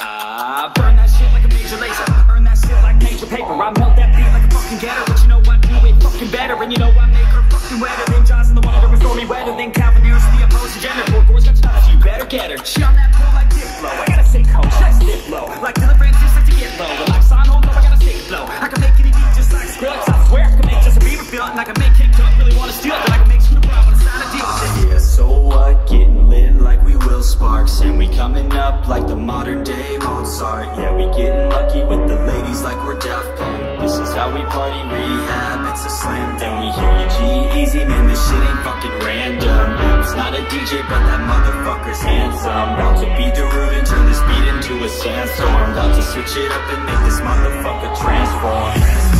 I ah, burn that shit like a Major Lazer. Earn that shit like major paper. I melt that beat like a fucking Guetta. But you know I do it fucking better. And you know I make her fucking wetter than Jauz in the water and stormy weather than Calvin Harris the opposing gender. Borgore's got you better get her. She on that pole like Diplo. I gotta say, coach, that's Diplo. Like Dillon Francis. Yeah, we getting lucky with the ladies like we're Daft Punk. This is how we party R3hab, it's a slam Then we hear you G-Eazy, man, this shit ain't fucking random. It's not a DJ, but that motherfucker's handsome. About to be Darude and turn this beat into a sandstorm. About to switch it up and make this motherfucker Transform,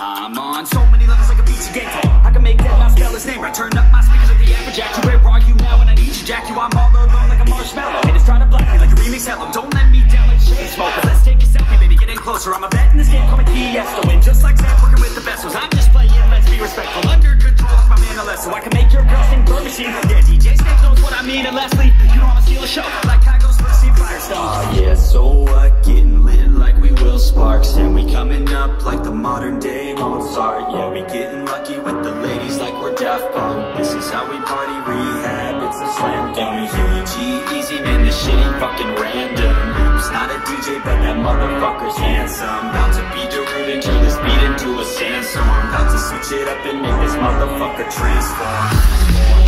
I'm on. So many levels like a BT game I can make that mouse spell his name. Right Turn up my speakers like the average jack. You where are you now when I need you jack. You I'm all alone like a Marshmello. And it's trying to block me like a remix hello Don't let me down like Chainsmoker Let's take a selfie baby. Get in closer. I'm a vet in this game call me Tiesto And just like Zach working with the vessels I'm just playing. Let's be respectful. Under control like my man Alesso I can make your girl sing bird machine Yeah DJ Snake knows what I mean. And lastly you know I'ma steal a show. Like Kygo's first team Firestone. Ah, yeah, so what? Getting lit like we Will Sparks And we coming up like the modern day Mozart Yeah, we getting lucky with the ladies like we're Daft Punk. This is how we party R3hab, it's a slam dunk. Hear G-Eazy, man, this shit ain't fucking random. It's not a DJ, but that motherfucker's handsome. About to be Darude and turn this beat into a sandstorm. About to switch it up and make this motherfucker transform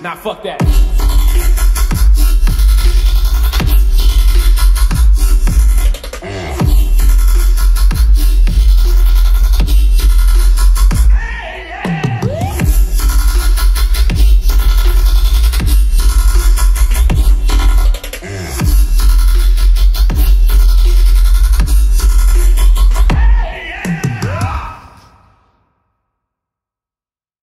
Nah, fuck that.